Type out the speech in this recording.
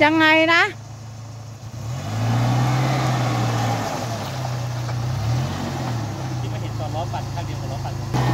ยังไงนะ ที่มาเห็นตอนล้อปัดข้างเดียวกับล้อปัด